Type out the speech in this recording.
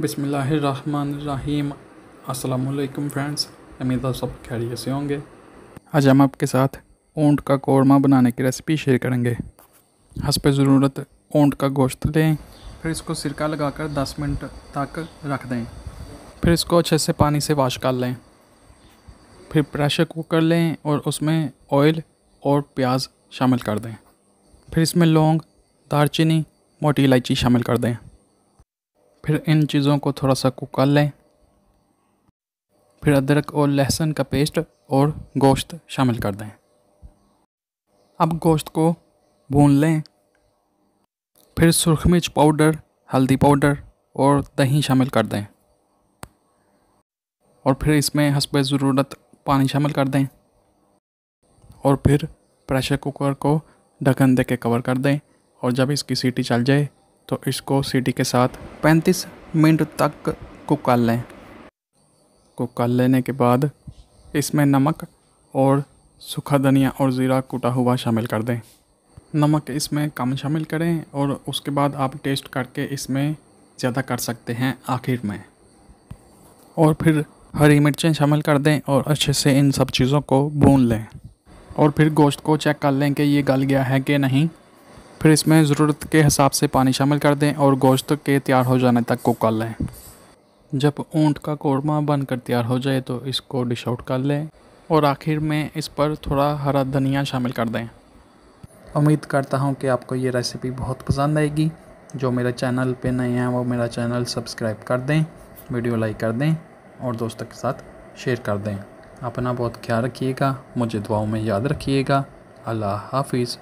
बिसमीम अस्सलामुअलैकुम फ्रेंड्स, उम्मीद सब खैरियत से होंगे। आज हम आपके साथ ऊँट का कौरमा बनाने की रेसिपी शेयर करेंगे। हंसप ज़रूरत ऊँट का गोश्त लें फिर इसको सिरका लगाकर 10 मिनट तक रख दें। फिर इसको अच्छे से पानी से वाश कर लें। फिर प्रेशर कुकर लें और उसमें ऑयल और प्याज शामिल कर दें। फिर इसमें लौंग दारचीनी मोटी इलायची शामिल कर दें। फिर इन चीज़ों को थोड़ा सा कुक कर लें। फिर अदरक और लहसुन का पेस्ट और गोश्त शामिल कर दें। अब गोश्त को भून लें। फिर सुरख मिर्च पाउडर, हल्दी पाउडर और दही शामिल कर दें। और फिर इसमें हसब ज़रूरत पानी शामिल कर दें। और फिर प्रेशर कुकर को ढक्कन दे के कवर कर दें और जब इसकी सीटी चल जाए तो इसको सीटी के साथ 35 मिनट तक कुक कर लें। कुक कर लेने के बाद इसमें नमक और सूखा धनिया और ज़ीरा कूटा हुआ शामिल कर दें। नमक इसमें कम शामिल करें और उसके बाद आप टेस्ट करके इसमें ज़्यादा कर सकते हैं आखिर में। और फिर हरी मिर्चें शामिल कर दें और अच्छे से इन सब चीज़ों को भून लें। और फिर गोश्त को चेक कर लें कि ये गल गया है कि नहीं। फिर इसमें ज़रूरत के हिसाब से पानी शामिल कर दें और गोश्त के तैयार हो जाने तक कुक कर लें। जब ऊँट का कौरमा बनकर तैयार हो जाए तो इसको डिश आउट कर लें और आखिर में इस पर थोड़ा हरा धनिया शामिल कर दें। उम्मीद करता हूँ कि आपको ये रेसिपी बहुत पसंद आएगी। जो मेरे चैनल पे नए हैं, वो मेरा चैनल सब्सक्राइब कर दें, वीडियो लाइक कर दें और दोस्तों के साथ शेयर कर दें। अपना बहुत ख्याल रखिएगा, मुझे दुआओं में याद रखिएगा। अल्लाह हाफिज़।